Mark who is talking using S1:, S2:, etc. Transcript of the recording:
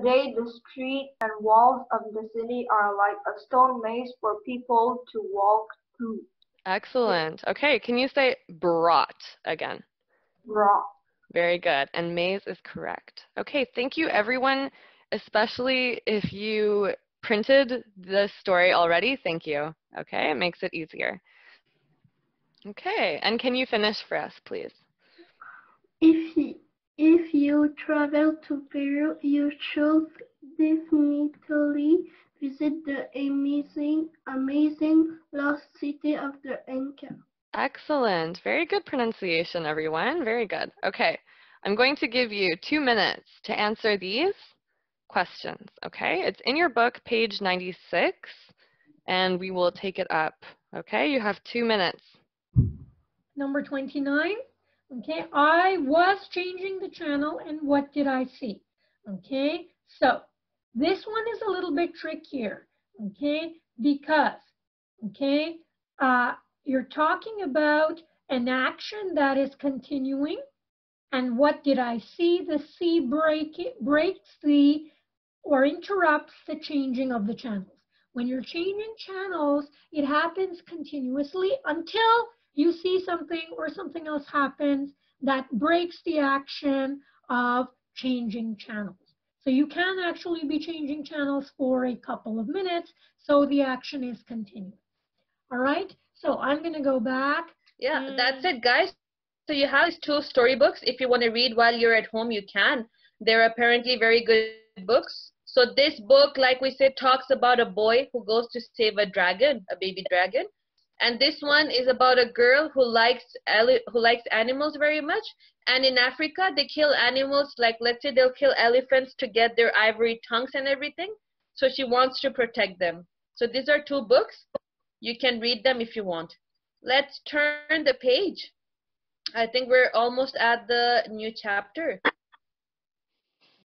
S1: Today, the streets and walls of the city are like a stone maze for people to walk through.
S2: Excellent. Okay, can you say brought again?
S1: Brought.
S2: Very good. And maze is correct. Okay, thank you everyone, especially if you printed the story already. Thank you. Okay, it makes it easier. Okay, and can you finish for us, please?
S3: If you, you travel to Peru, you should definitely visit the amazing, amazing lost city of the Inca.
S2: Excellent. Very good pronunciation, everyone. Very good. Okay, I'm going to give you two minutes to answer these questions, okay? It's in your book, page 96, and we will take it up, okay? You have two minutes.
S4: Number 29, okay? I was changing the channel, and what did I see? Okay, so this one is a little bit trickier, okay? Because, okay, uh, you're talking about an action that is continuing. And what did I see? The C break breaks the or interrupts the changing of the channels. When you're changing channels, it happens continuously until you see something or something else happens that breaks the action of changing channels. So you can actually be changing channels for a couple of minutes, so the action is continuous. All right, so I'm going to go back.
S5: Yeah, that's it, guys. So you have two storybooks. If you want to read while you're at home, you can. They're apparently very good books. So this book, like we said, talks about a boy who goes to save a dragon, a baby dragon. And this one is about a girl who likes who likes animals very much. And in Africa, they kill animals. Like let's say they'll kill elephants to get their ivory tongues and everything. So she wants to protect them. So these are two books. You can read them if you want. Let's turn the page. I think we're almost at the new chapter.